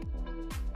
Música